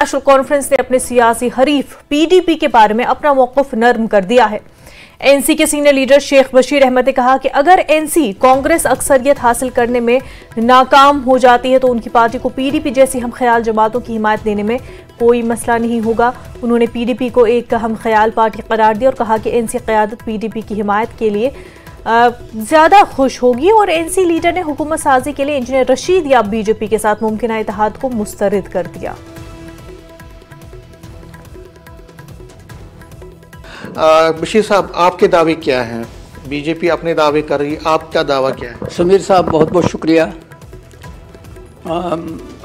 National conference ने अपने सियासी हरीफ पीडीपी के बारे में अपना मौकफ नर्म कर दिया है। एनसी के सीनियर लीडर शेख बशीर अहमद ने कहा कि अगर एनसी कांग्रेस अक्सरियत हासिल करने में नाकाम हो जाती है तो उनकी पार्टी को पीडीपी जैसी हम ख्याल जमातों की हिमायत देने में कोई मसला नहीं होगा। उन्होंने पीडीपी को एक हम ख्याल पार्टी करार दिया और कहा कि एनसी क्यादत पीडीपी की हिमायत के लिए ज़्यादा खुश होगी और एनसी लीडर ने हुकूमत साजी के लिए इंजीनियर रशीद या बीजेपी के साथ मुमकिन इतिहाद को मुस्तरद कर दिया। बशीर साहब, आपके दावे क्या हैं? बीजेपी अपने दावे कर रही है, आपका दावा क्या है? समीर साहब, बहुत बहुत शुक्रिया।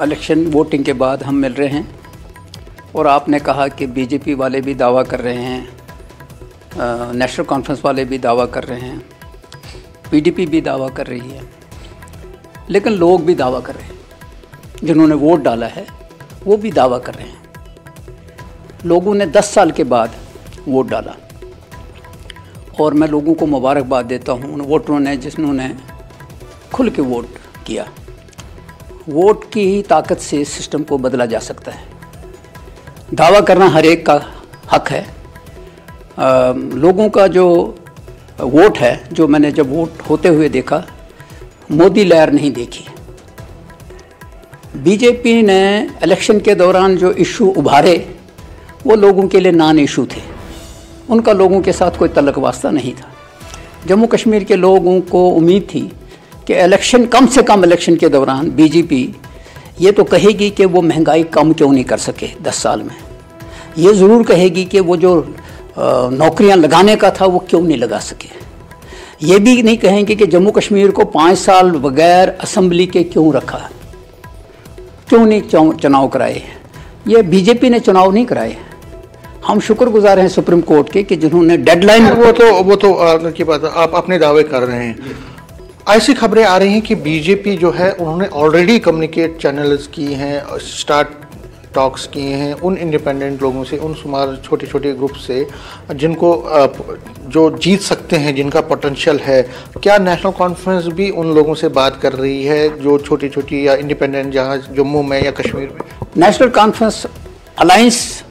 इलेक्शन वोटिंग के बाद हम मिल रहे हैं और आपने कहा कि बीजेपी वाले भी दावा कर रहे हैं नेशनल कॉन्फ्रेंस वाले भी दावा कर रहे हैं पीडीपी भी दावा कर रही है, लेकिन लोग भी दावा कर रहे हैं, जिन्होंने वोट डाला है, वो भी दावा कर रहे हैं। लोगों ने 10 साल के बाद वोट डाला। और मैं लोगों को मुबारकबाद देता हूँ उन वोटरों ने जिन्होंने खुल के वोट किया। वोट की ही ताकत से सिस्टम को बदला जा सकता है। दावा करना हर एक का हक है। आ, लोगों का जो वोट है जो मैंने जब वोट होते हुए देखा मोदी लहर नहीं देखी। बीजेपी ने इलेक्शन के दौरान जो इशू उभारे वो लोगों के लिए नॉन इशू थे। उनका लोगों के साथ कोई तलक वास्ता नहीं था। जम्मू कश्मीर के लोगों को उम्मीद थी कि इलेक्शन कम से कम इलेक्शन के दौरान बीजेपी ये तो कहेगी कि वो महँगाई कम क्यों नहीं कर सके दस साल में। ये ज़रूर कहेगी कि वो जो नौकरियाँ लगाने का था वो क्यों नहीं लगा सके। ये भी नहीं कहेंगे कि जम्मू कश्मीर को पाँच साल बगैर असम्बली के क्यों रखा? क्यों नहीं चुनाव कराए? ये बीजेपी ने चुनाव नहीं कराए। हम शुक्रगुजार हैं सुप्रीम कोर्ट के कि जिन्होंने डेडलाइन वो तो वो तो की बात आप अपने दावे कर रहे हैं। ऐसी खबरें आ रही हैं कि बीजेपी जो है उन्होंने ऑलरेडी कम्युनिकेट चैनल्स की हैं स्टार्ट टॉक्स किए हैं उन इंडिपेंडेंट लोगों से उन सुमार छोटे छोटे ग्रुप से जिनको जो जीत सकते हैं जिनका पोटेंशियल है। क्या नेशनल कॉन्फ्रेंस भी उन लोगों से बात कर रही है जो छोटी छोटी या इंडिपेंडेंट जहाँ जम्मू में या कश्मीर में? नेशनल कॉन्फ्रेंस अलाइंस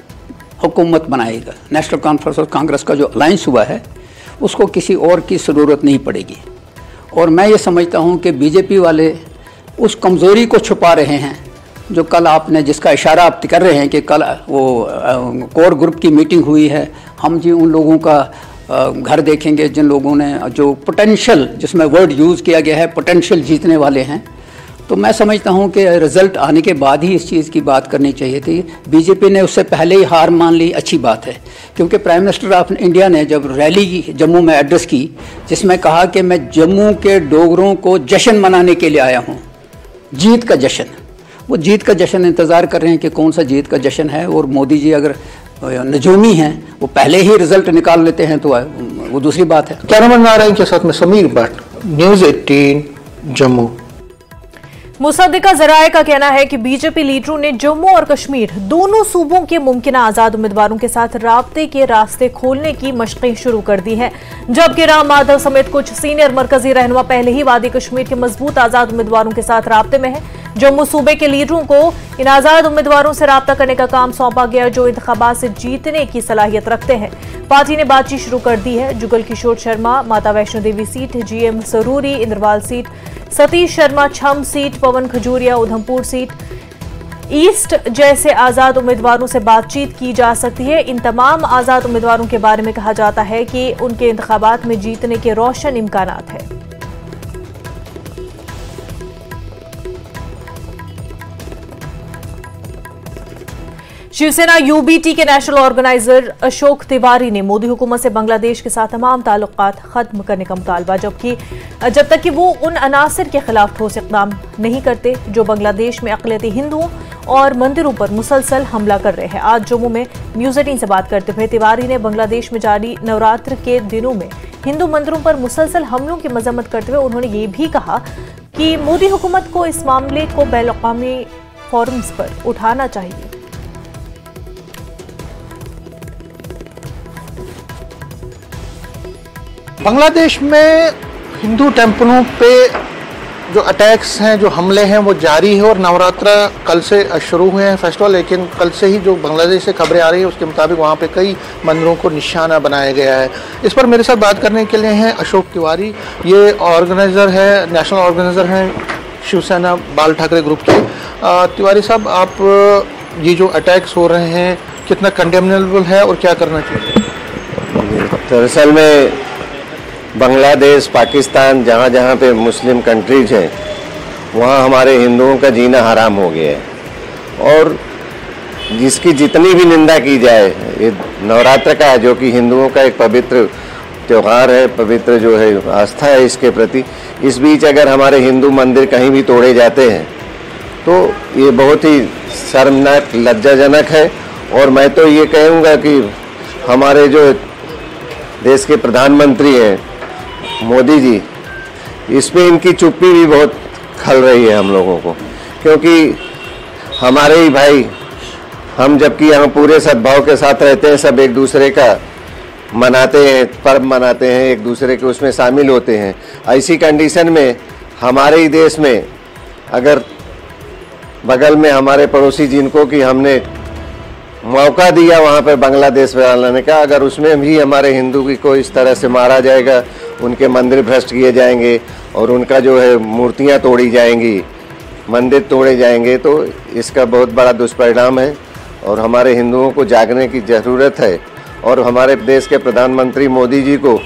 हुकूमत बनाएगा। नेशनल कॉन्फ्रेंस और कांग्रेस का जो अलाइंस हुआ है, उसको किसी और की ज़रूरत नहीं पड़ेगी। और मैं ये समझता हूँ कि बीजेपी वाले उस कमज़ोरी को छुपा रहे हैं, जो कल आपने जिसका इशारा आप कर रहे हैं कि कल, वो कोर ग्रुप की मीटिंग हुई है। हम जी उन लोगों का घर देखेंगे जिन लोगों ने, जो पोटेंशियल जिसमें वर्ड यूज़ किया गया है पोटेंशियल जीतने वाले हैं। तो मैं समझता हूँ कि रिज़ल्ट आने के बाद ही इस चीज़ की बात करनी चाहिए थी। बीजेपी ने उससे पहले ही हार मान ली, अच्छी बात है। क्योंकि प्राइम मिनिस्टर ऑफ़ इंडिया ने जब रैली जम्मू में एड्रेस की, जिसमें कहा कि मैं जम्मू के डोगरों को जश्न मनाने के लिए आया हूँ। जीत का जश्न। वो जीत का जश्न इंतज़ार कर रहे हैं कि कौन सा जीत का जश्न है, और मोदी जी अगर नजूमी हैं, वो पहले ही रिज़ल्ट निकाल लेते हैं तो वो दूसरी बात है। कैमरा हैं के साथ में Sameer Bhatt? News eighteen Jammu. मुसद्दिका जराये का कहना है कि बीजेपी लीडरों ने जम्मू और कश्मीर दोनों सूबों के मुमकिन आज़ाद उम्मीदवारों के साथ रबते के रास्ते खोलने की मशकें शुरू कर दी हैं। जबकि राम माधव समेत कुछ सीनियर मरकजी रहनुमा पहले ही वादी कश्मीर के मज़बूत आज़ाद उम्मीदवारों के साथ रबते में है। जम्मू सूबे के लीडरों को इन आज़ाद उम्मीदवारों से रबता करने का काम सौंपा गया, जो इंतबात से जीतने की सलाहियत रखते हैं। पार्टी ने बातचीत शुरू कर दी है। Jugal Kishore Sharma, Mata Vaishno Devi seat, GM Saroori, Inderwal seat, Satish Sharma, Chhamb seat, Pawan Khajuria, Udhampur seat. East जैसे आज़ाद उम्मीदवारों से बातचीत की जा सकती है। इन तमाम आज़ाद उम्मीदवारों के बारे में कहा जाता है कि उनके इंतबात में जीतने के रोशन इम्कान हैं। शिवसेना यूबीटी के नेशनल ऑर्गेनाइजर अशोक तिवारी ने मोदी हुकूमत से बांग्लादेश के साथ तमाम ताल्लुक खत्म करने का मुतालबा, जबकि, जब तक कि वो उन अनासर के खिलाफ ठोस इकदाम नहीं करते, जो बांग्लादेश में अकलियती हिंदुओं और मंदिरों पर मुसलसल हमला कर रहे हैं। आज जम्मू में न्यूज़ एटीन से बात करते हुए तिवारी ने बांग्लादेश में जारी नवरात्र के दिनों में हिंदू मंदिरों पर मुसलसल हमलों की मजम्मत करते हुए उन्होंने ये भी कहा कि मोदी हुकूमत को इस मामले को बैन अवी फोरम्स पर उठाना चाहिए। बांग्लादेश में हिंदू टेम्पलों पे जो अटैक्स हैं, जो हमले हैं, वो जारी है और नवरात्रा कल से शुरू हुए हैं फेस्टिवल लेकिन कल से ही जो बांग्लादेश से खबरें आ रही हैं, उसके मुताबिक वहाँ पे कई मंदिरों को निशाना बनाया गया है। इस पर मेरे साथ बात करने के लिए हैं अशोक तिवारी। ये ऑर्गेनाइज़र है नेशनल ऑर्गेनाइज़र हैं शिवसेना बाल ठाकरे ग्रुप के। तिवारी साहब, आप, ये जो अटैक्स हो रहे हैं, कितना कंडेमनेबल है और क्या करना चाहिए? दरअसल में बांग्लादेश, पाकिस्तान जहाँ जहाँ पे मुस्लिम कंट्रीज़ हैं, वहाँ हमारे हिंदुओं का जीना हराम हो गया है। और जिसकी जितनी भी निंदा की जाए, ये नवरात्र का, जो कि हिंदुओं का एक पवित्र त्यौहार है, पवित्र जो है, आस्था है इसके प्रति, इस बीच अगर हमारे हिंदू मंदिर कहीं भी तोड़े जाते हैं तो ये बहुत ही शर्मनाक, लज्जाजनक है। और मैं तो ये कहूँगा कि हमारे जो देश के प्रधानमंत्री हैं मोदी जी, इसमें इनकी चुप्पी भी बहुत खल रही है हम लोगों को, क्योंकि हमारे ही भाई, हम जबकि यहाँ पूरे सद्भाव के साथ रहते हैं, सब एक दूसरे का मनाते हैं, पर्व मनाते हैं, एक दूसरे के उसमें शामिल होते हैं। ऐसी कंडीशन में हमारे ही देश में अगर बगल में हमारे पड़ोसी जिनको कि हमने मौका दिया वहाँ पर बांग्लादेश में का, अगर उसमें भी हमारे हिंदू की को इस तरह से मारा जाएगा उनके मंदिर भ्रष्ट किए जाएँगे और उनका जो है मूर्तियाँ तोड़ी जाएँगी, मंदिर तोड़े जाएँगे तो इसका बहुत बड़ा दुष्परिणाम है और हमारे हिंदुओं को जागने की ज़रूरत है। और हमारे देश के प्रधानमंत्री मोदी जी को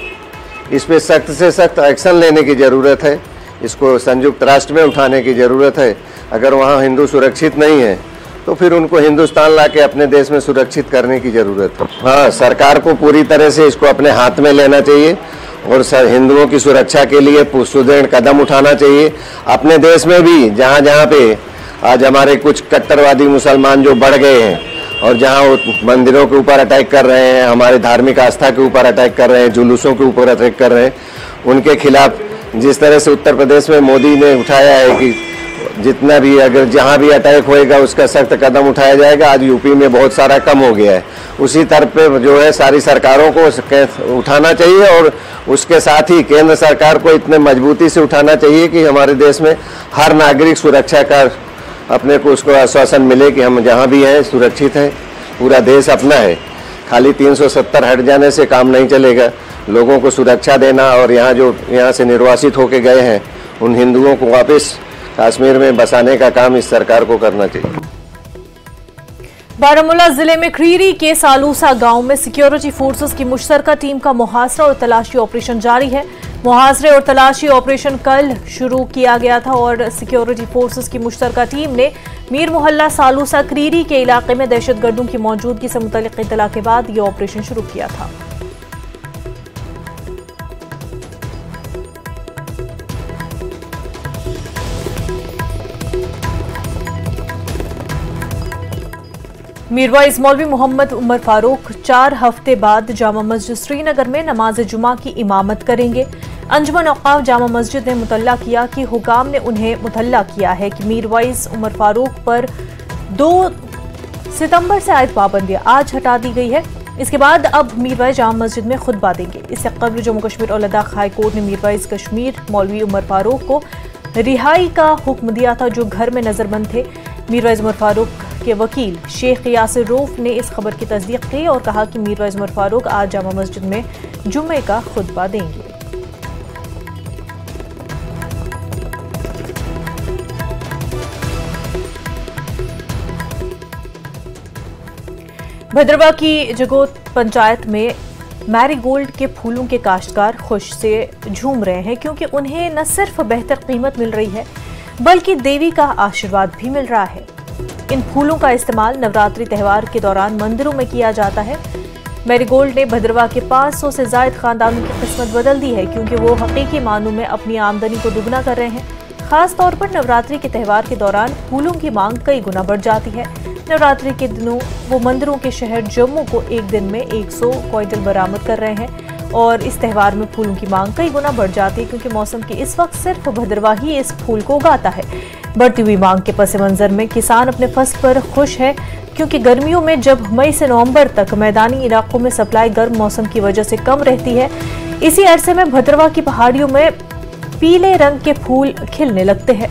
इस पर सख्त से सख्त एक्शन लेने की ज़रूरत है, इसको संयुक्त राष्ट्र में उठाने की ज़रूरत है। अगर वहाँ हिंदू सुरक्षित नहीं है तो फिर उनको हिंदुस्तान ला के अपने देश में सुरक्षित करने की ज़रूरत है। हाँ सरकार को पूरी तरह से इसको अपने हाथ में लेना चाहिए। और सर, हिंदुओं की सुरक्षा के लिए सुदृढ़ कदम उठाना चाहिए। अपने देश में भी, जहाँ जहाँ पे आज हमारे कुछ कट्टरवादी मुसलमान जो बढ़ गए हैं, और जहाँ मंदिरों के ऊपर अटैक कर रहे हैं, हमारे धार्मिक आस्था के ऊपर अटैक कर रहे हैं, जुलूसों के ऊपर अटैक कर रहे हैं, उनके खिलाफ जिस तरह से उत्तर प्रदेश में मोदी ने उठाया है कि जितना भी, अगर जहाँ भी अटैक होएगा, उसका सख्त कदम उठाया जाएगा। आज यूपी में बहुत सारा कम हो गया है। उसी तरफ़ पे जो है सारी सरकारों को उठाना चाहिए और उसके साथ ही केंद्र सरकार को इतने मजबूती से उठाना चाहिए कि हमारे देश में हर नागरिक सुरक्षा का अपने को उसको आश्वासन मिले कि हम जहाँ भी हैं, सुरक्षित हैं, पूरा देश अपना है। खाली 370 हट जाने से काम नहीं चलेगा। लोगों को सुरक्षा देना और यहाँ जो यहाँ से निर्वासित होके गए हैं, उन हिंदुओं को वापस कश्मीर में बसाने का काम इस सरकार को करना चाहिए। बारामूला ज़िले में क्रीरी के सालूसा गाँव में सिक्योरिटी फोर्सेस की मुश्तरका टीम का मुहासरा और तलाशी ऑपरेशन जारी है। मुहासरे और तलाशी ऑपरेशन कल शुरू किया गया था और सिक्योरिटी फोर्सेस की मुश्तरका टीम ने मीर मोहल्ला सालूसा क्रीरी के इलाके में दहशतगर्दों की मौजूदगी से मुतल इतला के बाद ये ऑपरेशन शुरू किया था। मीरवाइज मौलवी मोहम्मद उमर फारूक चार हफ़्ते बाद जामा मस्जिद श्रीनगर में नमाज़ जुमा की इमामत करेंगे। अंजमन अवकाफ जामा मस्जिद ने मुतल्ला किया कि हुकाम ने उन्हें मुतल्ला किया है कि मीरवाइज उमर फारूक पर दो सितंबर से आयत पाबंदियाँ आज हटा दी गई है। इसके बाद अब मीरवाइज जामा मस्जिद में खुतबा देंगे। इससे कबल जम्मू कश्मीर और लद्दाख हाईकोर्ट ने मीरवाइज कश्मीर मौलवी उमर फारूक को रिहाई का हुक्म दिया था जो घर में नजरबंद थे। मीरवाइज उमर फारूक के वकील। शेख यासिर रूफ ने इस खबर की तस्दीक की और कहा कि मीर अजमर फारूक आज जामा मस्जिद में जुम्मे का खुतबा देंगे। भद्रवा की जगोत पंचायत में मैरीगोल्ड के फूलों के काश्तकार खुश से झूम रहे हैं क्योंकि उन्हें न सिर्फ़ बेहतर कीमत मिल रही है, बल्कि देवी का आशीर्वाद भी मिल रहा है। इन फूलों का इस्तेमाल नवरात्रि त्यौहार के दौरान मंदिरों में किया जाता है। मैरीगोल्ड ने भद्रवा के 500 से जायद खानदानों की किस्मत बदल दी है, क्योंकि वो हकीकी मानों में अपनी आमदनी को दुगना कर रहे हैं। खास तौर पर नवरात्रि के त्यौहार के दौरान फूलों की मांग कई गुना बढ़ जाती है। नवरात्रि के दिनों वो मंदिरों के शहर जम्मू को एक दिन में 100 क्विंटल बरामद कर रहे हैं, और इस त्यौहार में फूलों की मांग कई गुना बढ़ जाती है, क्योंकि मौसम के इस वक्त सिर्फ़ भद्रवा ही इस फूल को उगाता है। बढ़ती हुई मांग के पस मंजर में किसान अपने फ़सल पर खुश है, क्योंकि गर्मियों में जब मई से नवंबर तक मैदानी इलाकों में सप्लाई गर्म मौसम की वजह से कम रहती है, इसी अरसे में भद्रवा की पहाड़ियों में पीले रंग के फूल खिलने लगते हैं।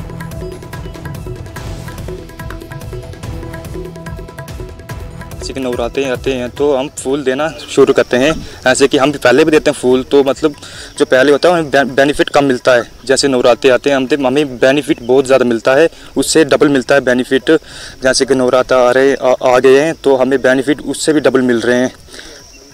कि नवरात्रे आते हैं तो हम फूल देना शुरू करते हैं। ऐसे कि हम पहले भी देते हैं फूल तो मतलब जो पहले होता है हमें बेनिफिट कम मिलता है। जैसे नवरात्रे आते हैं हम हमें बेनिफिट बहुत ज़्यादा मिलता है। उससे डबल मिलता है बेनिफिट जैसे कि नवरात्र आ रहे आ, आ गए हैं तो हमें बेनिफिट उससे भी डबल मिल रहे हैं।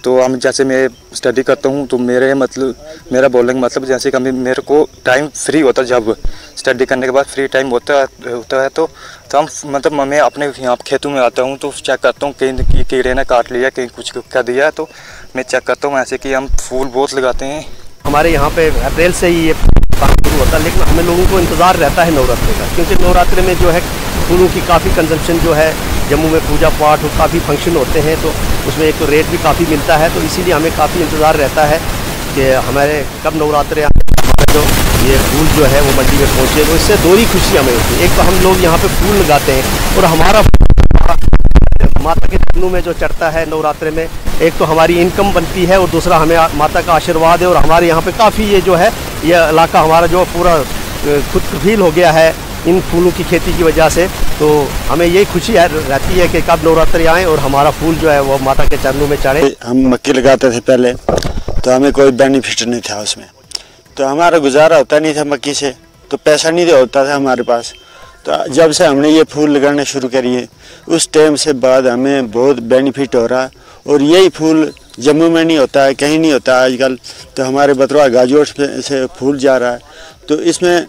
तो हम जैसे मैं स्टडी करता हूँ तो मेरे मतलब मेरा बोलने का मतलब जैसे कभी मेरे को टाइम फ्री होता जब स्टडी करने के बाद फ्री टाइम होता होता है तो तो हम मतलब मैं अपने यहाँ खेतों में आता हूँ तो चेक करता हूँ कहीं कीड़े ने काट लिया, कहीं कुछ कर दिया तो मैं चेक करता हूँ ऐसे कि हम फूल बहुत लगाते हैं। हमारे यहाँ पे अप्रैल से ही ये होता लेकिन हमें लोगों को इंतज़ार रहता है नवरात्रि का, क्योंकि नवरात्रे में जो है फूलों की काफ़ी कंजम्पशन जो है, जम्मू में पूजा पाठ और काफ़ी फ़ंक्शन होते हैं तो उसमें एक तो रेट भी काफ़ी मिलता है तो इसीलिए हमें काफ़ी इंतज़ार रहता है कि हमारे कब नवरात्रे हमारा जो ये फूल जो है, वो मंडी में पहुँचे तो इससे दो ही खुशी हमें होती है। एक तो हम लोग यहाँ पर फूल लगाते हैं और हमारा माता के चरणों में जो चढ़ता है नवरात्रे में, एक तो हमारी इनकम बनती है और दूसरा हमें माता का आशीर्वाद है और हमारे यहाँ पे काफ़ी ये जो है ये इलाका हमारा जो पूरा खुद कफील हो गया है इन फूलों की खेती की वजह से। तो हमें यही खुशी है, रहती है कि कब नवरात्रि आए और हमारा फूल जो है वो माता के चरणों में चढ़े। हम मक्की लगाते थे पहले तो हमें कोई बेनिफिट नहीं था उसमें। तो हमारा गुजारा होता नहीं था मक्की से तो पैसा नहीं होता था हमारे पास। तो जब से हमने ये फूल लगाने शुरू करिए, उस टाइम से बाद हमें बहुत बेनिफिट हो रहा। और यही फूल जम्मू में नहीं होता है, कहीं नहीं होता आजकल। तो हमारे बतरवा गाजोट से फूल जा रहा है। तो इसमें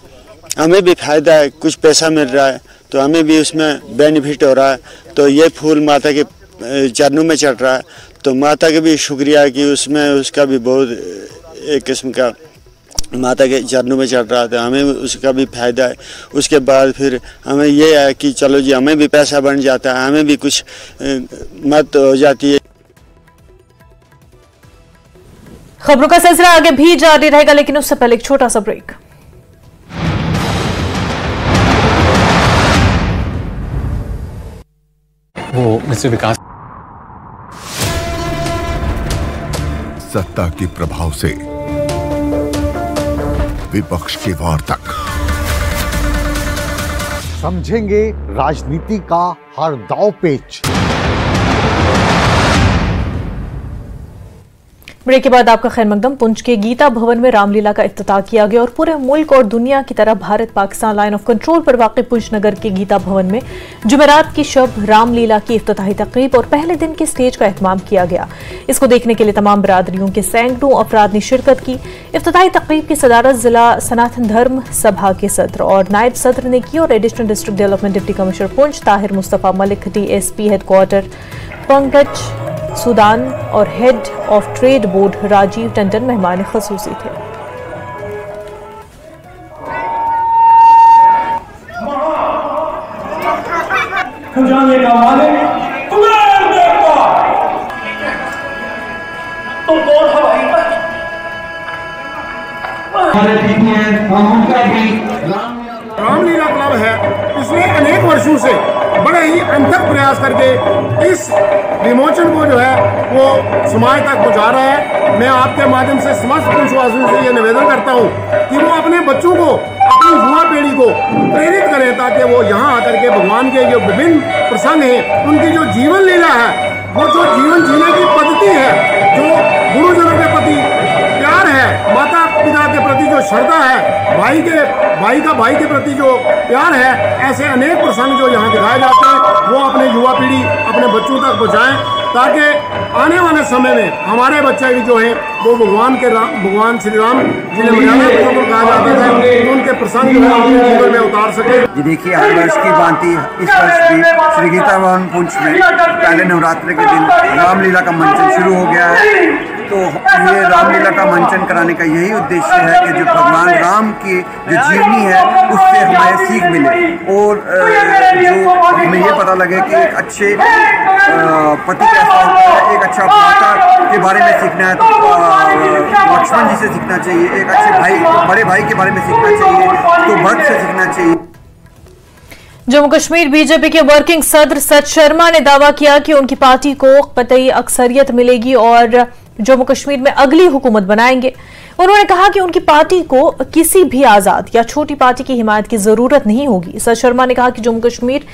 हमें भी फ़ायदा है, कुछ पैसा मिल रहा है तो हमें भी उसमें बेनिफिट हो रहा है। तो ये फूल माता के, चरणों में चढ़ रहा है। तो माता का भी शुक्रिया कि उसमें, उसका भी बहुत, एक किस्म का माता के चरणों में चढ़ रहा था हमें उसका भी फ़ायदा है। उसके बाद फिर हमें ये है कि चलो जी, हमें भी पैसा बन जाता है, हमें भी कुछ मत हो जाती है। खबरों का सिलसिला आगे भी जारी रहेगा लेकिन उससे पहले एक छोटा सा ब्रेक। वो मिस्टर विकास सत्ता के प्रभाव से विपक्ष के वार तक। समझेंगे राजनीति का हर दाव पेच। ब्रेक के बाद आपका खैर मकदम, पुंछ के गीता भवन में रामलीला का इफ्ताह किया गया और पूरे मुल्क और दुनिया की तरह Bharat, Pakistan line of control पर वाक़ पुंछ नगर के गीता भवन में जुमेरात की शब, रामलीला की इफ्ताही तकरीब और पहले दिन के स्टेज का अहतमाम किया गया। इसको देखने के लिए तमाम बरदरियों के सैकड़ों अफराद ने शिरकत की। इफ्ताही तकरीब की सदारत जिला सनातन धर्म सभा के सत्र और नायब सत्र ने की और additional district development deputy commissioner Poonch Tahir Mustafa Malik D S P headquarter Pankaj Sudan और head of trade board Rajiv Tandon मेहमान खसूसी थे। खजाने का मालिक तो है रामलीला क्लब है। इसने अनेक वर्षों से बड़े ही अंथक प्रयास करके इस विमोचन को जो है, वो समाज तक पहुँचा रहा है। मैं आपके माध्यम से समस्त पुरुषवासियों से ये निवेदन करता हूँ कि वो अपने बच्चों को, अपनी युवा पीढ़ी को प्रेरित करें ताकि वो यहाँ आकर के भगवान के जो विभिन्न प्रसंग हैं, उनकी जो जीवन लीला है, वो जो जीवन जीने की पद्धति है, जो गुरुजनों के प्रति प्यार है, माता श्रद्धा है। भाई के, भाई का, भाई के प्रति जो प्यार है, ऐसे अनेक प्रसंग जो यहाँ दिखाए जाते हैं, वो अपने युवा पीढ़ी, अपने बच्चों तक पहुँचाएँ, ताकि आने वाले समय में हमारे बच्चे भी जो है, वो भगवान के राम, भगवान श्री राम जिन्हें मर्यादा पुरुषोत्तम कहा जाता था उनके प्रसंग जो है, अपने जीवन में उतार सके। जी देखिए, हर वर्ष की भांति इस वर्ष भी श्री गीता भवन पुंछ में, पहले नवरात्रि के दिन रामलीला का मंचन शुरू हो गया है। तो ये रामलीला का मंचन कराने का यही उद्देश्य है कि जो भगवान राम की जो जीवनी है, उससे हमें सीख मिले। और जो हमें ये पता लगे कि एक अच्छे पति कैसा होता है एक अच्छा माता के बारे में सीखना है तो लक्ष्मण जी से सीखना चाहिए, एक अच्छे भाई, बड़े भाई के बारे में सीखना चाहिए तो भक्त से सीखना चाहिए। जम्मू कश्मीर बीजेपी के वर्किंग सदर सच शर्मा ने दावा किया कि उनकी पार्टी को कतई अक्सरियत मिलेगी और जम्मू कश्मीर में अगली हुकूमत बनाएँगे। उन्होंने कहा कि उनकी पार्टी को किसी भी आज़ाद या छोटी पार्टी की हिमायत की ज़रूरत नहीं होगी। सर शर्मा ने कहा कि जम्मू कश्मीर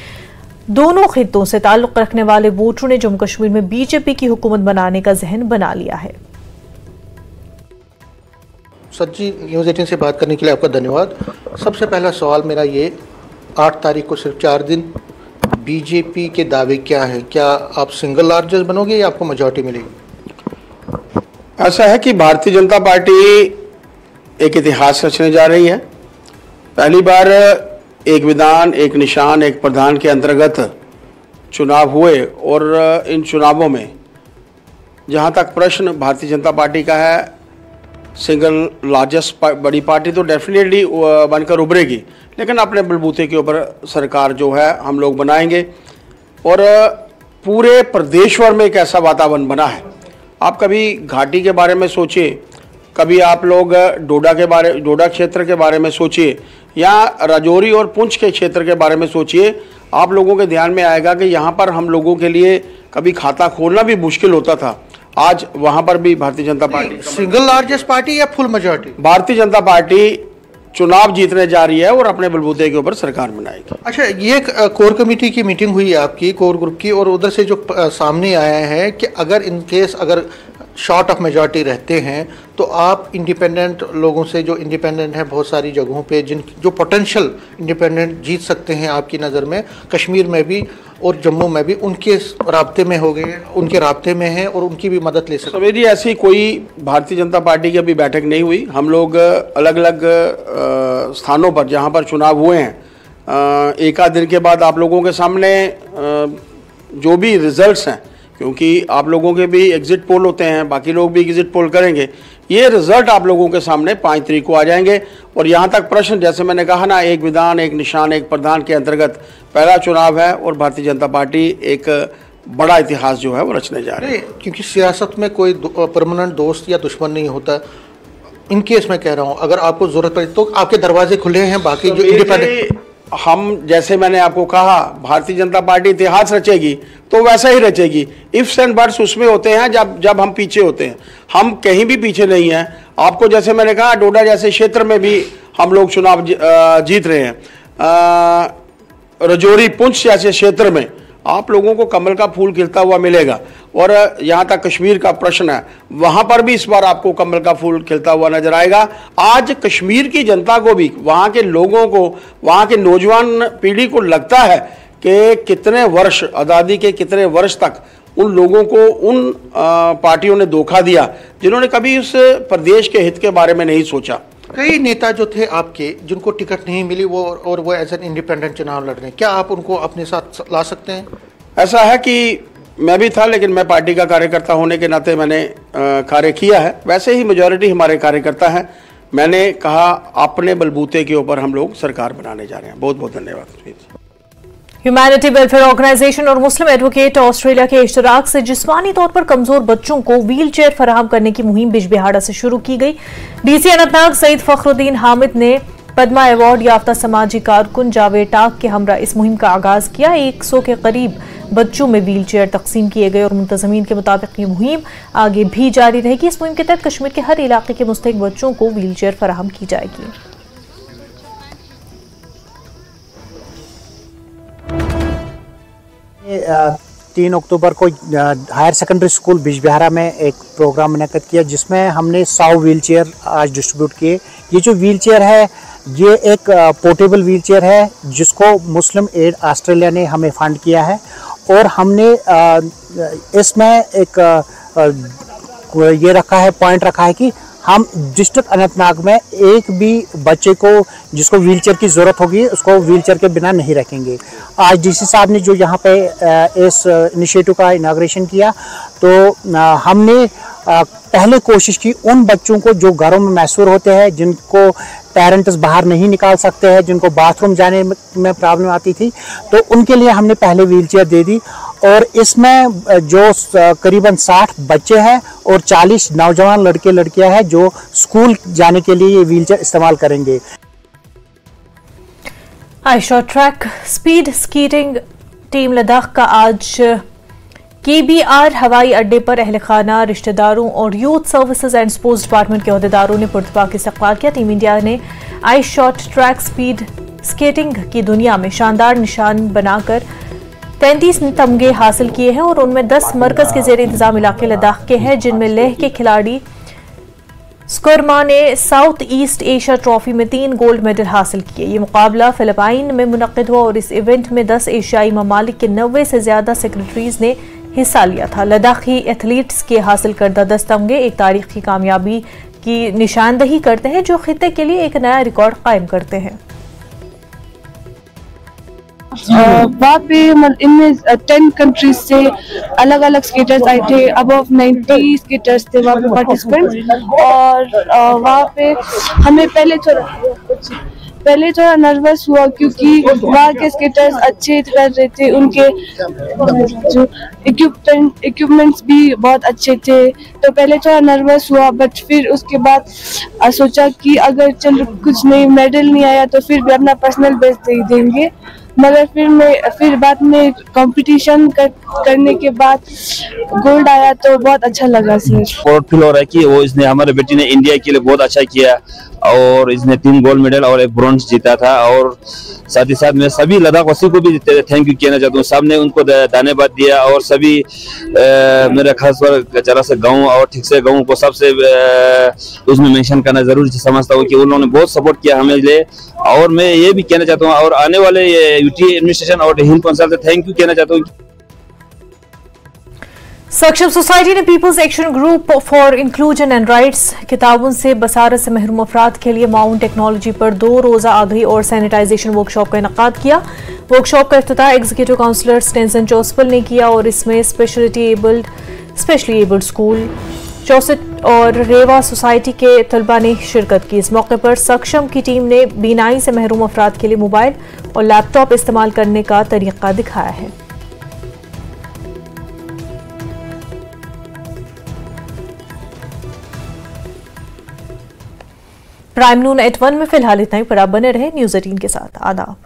दोनों खितों से ताल्लुक रखने वाले वोटरों ने जम्मू कश्मीर में बीजेपी की हुकूमत बनाने का जहन बना लिया है। सज्जी न्यूज़ एटीन से बात करने के लिए आपका धन्यवाद। सबसे पहला सवाल मेरा ये, आठ तारीख को सिर्फ़ चार दिन, बीजेपी के दावे क्या है? क्या आप सिंगल लार्जेस्ट बनोगे या आपको मेजोरिटी मिलेगी? ऐसा है कि भारतीय जनता पार्टी एक इतिहास रचने जा रही है। पहली बार एक विधान, एक निशान, एक प्रधान के अंतर्गत चुनाव हुए और इन चुनावों में जहाँ तक प्रश्न भारतीय जनता पार्टी का है, सिंगल लार्जेस्ट बड़ी पार्टी तो डेफिनेटली बनकर उभरेगी। लेकिन अपने बलबूते के ऊपर सरकार जो है, हम लोग बनाएँगे। और पूरे प्रदेश भर में एक ऐसा वातावरण बना है। आप कभी घाटी के बारे में सोचिए कभी आप लोग डोडा के बारे डोडा क्षेत्र के बारे में सोचिए या राजौरी और पुंछ के क्षेत्र के बारे में सोचिए आप लोगों के ध्यान में आएगा कि यहाँ पर हम लोगों के लिए कभी खाता खोलना भी मुश्किल होता था। आज वहाँ पर भी Bharatiya Janata party single largest party या full majority Bharatiya Janata party चुनाव जीतने जा रही है और अपने बलबूते के ऊपर सरकार बनाएगी। अच्छा ये कोर कमेटी की मीटिंग हुई है आपकी, कोर ग्रुप की, और उधर से जो सामने आया है कि अगर इन केस, अगर शॉर्ट ऑफ़ मेजॉरिटी रहते हैं तो आप इंडिपेंडेंट लोगों से जो इंडिपेंडेंट हैं बहुत सारी जगहों पे, जिन जो पोटेंशियल इंडिपेंडेंट जीत सकते हैं आपकी नज़र में, कश्मीर में भी और जम्मू में भी, उनके रबते में हो गए, उनके रबते में हैं और उनकी भी मदद ले सकते सवेरी ऐसी कोई भारतीय जनता पार्टी की अभी बैठक नहीं हुई। हम लोग अलग अलग स्थानों पर जहाँ पर चुनाव हुए हैं एक आध दिन के बाद आप लोगों के सामने जो भी रिजल्ट्स हैं क्योंकि आप लोगों के भी एग्जिट पोल होते हैं बाकी लोग भी एग्जिट पोल करेंगे। ये रिज़ल्ट आप लोगों के सामने पाँच तरीक को आ जाएँगे। और यहाँ तक प्रश्न जैसे मैंने कहा ना एक विधान एक निशान एक प्रधान के अंतर्गत पहला चुनाव है और भारतीय जनता पार्टी एक बड़ा इतिहास जो है वो रचने जा रही है। क्योंकि सियासत में कोई परमानेंट दोस्त या दुश्मन नहीं होता। इनकेस मैं कह रहा हूँ अगर आपको ज़रूरत पड़े तो आपके दरवाजे खुले हैं बाकी जो इंडिपेंडेंट हम, जैसे मैंने आपको कहा, भारतीय जनता पार्टी इतिहास रचेगी तो वैसा ही रचेगी। इफ्स एंड बर्ड्स उसमें होते हैं जब जब हम पीछे होते हैं। हम कहीं भी पीछे नहीं हैं। आपको जैसे मैंने कहा, डोडा जैसे क्षेत्र में भी हम लोग चुनाव जीत रहे हैं। रजौरी, पुंछ जैसे क्षेत्र में आप लोगों को कमल का फूल खिलता हुआ मिलेगा। और यहाँ तक कश्मीर का प्रश्न है। वहाँ पर भी इस बार आपको कमल का फूल खिलता हुआ नज़र आएगा। आज कश्मीर की जनता को भी, वहाँ के लोगों को, वहाँ के नौजवान पीढ़ी को लगता है कि कितने वर्ष, आज़ादी के कितने वर्ष तक उन लोगों को, उन पार्टियों ने धोखा दिया, जिन्होंने कभी उस प्रदेश के हित के बारे में नहीं सोचा। कई नेता जो थे आपके, जिनको टिकट नहीं मिली वो और वो एज एन इंडिपेंडेंट चुनाव लड़ रहे हैं, क्या आप उनको अपने साथ ला सकते हैं? ऐसा है कि मैं भी था, लेकिन मैं पार्टी का कार्यकर्ता होने के नाते मैंने कार्य किया है। वैसे ही मेजोरिटी हमारे कार्यकर्ता हैं। मैंने कहा, अपने बलबूते के ऊपर हम लोग सरकार बनाने जा रहे हैं। बहुत बहुत धन्यवाद। ह्यूमैनिटी वेलफेयर ऑर्गेनाइजेशन और मुस्लिम एडवोकेट ऑस्ट्रेलिया के इश्तराक से जिस्मानी तौर पर कमज़ोर बच्चों को व्हील चेयर फराहम करने की मुहिम बिजबिहाड़ा से शुरू की गई। डीसी अनंतनाग सईद फखरुद्दीन हामिद ने पद्मा अवार्ड याफ्ता समाजी कारकुन जावेद टाक के हमरा इस मुहिम का आगाज़ किया। एक सौ के करीब बच्चों में व्हील चेयर तकसीम किए गए और मुंतजमीन के मुताबिक ये मुहिम आगे भी जारी रहेगी। इस मुहिम के तहत कश्मीर के हर इलाके के मुस्तक बच्चों को व्हील चेयर फराहम की जाएगी। तीन अक्टूबर को हायर सेकेंडरी स्कूल बिजबिहारा में एक प्रोग्राम मुनद किया, जिसमें हमने सौ व्हील चेयर आज डिस्ट्रीब्यूट किए। ये जो व्हील चेयर है, ये एक पोर्टेबल व्हील चेयर है, जिसको मुस्लिम एड ऑस्ट्रेलिया ने हमें फंड किया है। और हमने इसमें एक ये रखा है, पॉइंट रखा है कि हम डिस्ट्रिक्ट अनंतनाग में एक भी बच्चे को, जिसको व्हीलचेयर की ज़रूरत होगी, उसको व्हीलचेयर के बिना नहीं रखेंगे। आज डीसी साहब ने जो यहाँ पे इस इनिशिएटिव का इनाग्रेशन किया तो हमने पहले कोशिश की उन बच्चों को जो घरों में मैसूर होते हैं, जिनको पेरेंट्स बाहर नहीं निकाल सकते हैं, जिनको बाथरूम जाने में प्रॉब्लम आती थी तो उनके लिए हमने पहले व्हीलचेयर दे दी और इसमें जो करीबन 60 बच्चे हैं और 40 नौजवान लड़के लड़कियाँ हैं जो स्कूल जाने के लिए ये व्हीलचेयर इस्तेमाल करेंगे। Ice track speed skating team Ladakh का आज केबीआर हवाई अड्डे पर अहल खाना रिश्तेदारों और youth services and sports department के अहदेदारों ने पुरतपाक इस्तकबाल किया। टीम इंडिया ने ice short track speed skating की दुनिया में शानदार निशान बनाकर तैंतीस तमगे हासिल किए हैं और उनमें 10 मरकज के जेर इंतज़ाम इलाके लद्दाख के हैं, जिनमें लेह के खिलाड़ी स्कर्मा ने साउथ ईस्ट एशिया ट्रॉफी में तीन गोल्ड मेडल हासिल किए। ये मुकाबला फिलिपाइन में मुनद हुआ और इस इवेंट में 10 एशियाई ममालिक के नब्बे से ज़्यादा सेक्रेटरीज ने हिस्सा लिया था। लद्दाखी एथलीट्स के हासिल करदा दस तमगे एक तारीखी कामयाबी की निशानदही करते हैं, जो खत्े के लिए एक नया रिकॉर्ड कायम करते हैं। वहाँ पे इनमें टेन कंट्रीज़ से अलग अलग स्केटर्स आए थे। अबव नाइन्टी स्केटर्स थे वहाँ पे पार्टिसिपेंट और वहाँ पे हमें पहले पहले थोड़ा नर्वस हुआ क्योंकि वहाँ के स्केटर्स अच्छे कर रहे थे उनके जो इक्विपमेंट इक्विपमेंट्स भी बहुत अच्छे थे। तो पहले थोड़ा नर्वस हुआ बट फिर उसके बाद सोचा कि अगर चल कुछ नहीं मेडल नहीं आया तो फिर भी अपना पर्सनल बेस्ट दे देंगे। मगर फिर मैं फिर बाद में कंपटीशन कर, करने के बाद गोल्ड आया तो बहुत अच्छा लगा सर फील हो रहा है कि वो इसने हमारे बेटी ने इंडिया के लिए बहुत अच्छा किया। और इसने तीन गोल्ड मेडल और एक ब्रॉन्ज जीता था और साथ ही साथ मैं सभी लद्दाख वासी को भी थैंक यू कहना चाहता हूँ सबने उनको धन्यवाद दिया और सभी आ, मेरे खास पर जरा से गाँव और ठीक से गाँव को सबसे उसमें मेंशन करना ज़रूरी समझता हूँ कि उन्होंने बहुत सपोर्ट किया हमें लिए। और मैं ये भी कहना चाहता हूँ और आने वाले यूटी एडमिनिस्ट्रेशन और हिंद कौंसल से थैंक यू कहना चाहता हूँ सक्षम सोसाइटी ने people's action group for inclusion and rights किताबों से बसारत से महरूम अफराद के लिए माउंट टेक्नोलॉजी पर दो रोज़ा आगही और सैनिटाइजेशन वर्कशॉप का इनका किया। वर्कशॉप का अफ्ताह एग्जीक्यूटिव काउंसलर स्टेंसन चौसपल ने किया और इसमें speciality abled specially abled school चौसठ और रेवा सोसाइटी के तलबा ने शिरकत की। इस मौके पर सक्षम की टीम ने बीनाई से महरूम अफराद के लिए मोबाइल और लैपटॉप इस्तेमाल करने का तरीका दिखाया है। प्राइम नून एट वन में फ़िलहाल इतना ही। पर आप बने रहे न्यूज़ एटीन के साथ। आदाब।